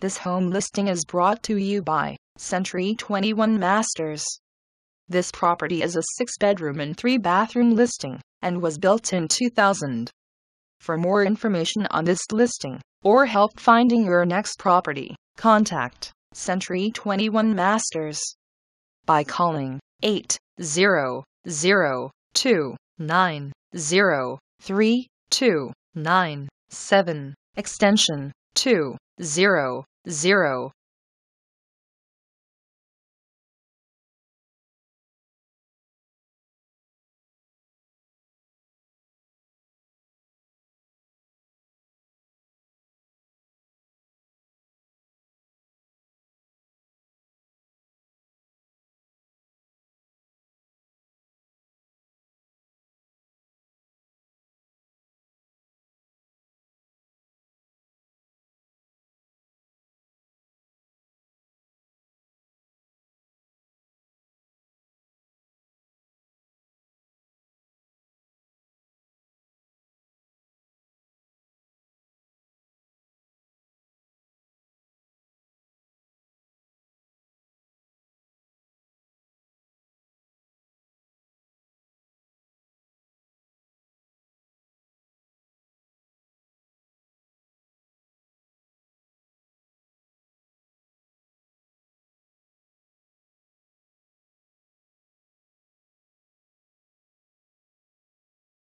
This home listing is brought to you by Century 21 Masters. This property is a 6 bedroom and 3 bathroom listing and was built in 2000. For more information on this listing or help finding your next property, contact Century 21 Masters by calling 800-290-3297 extension 200 zero.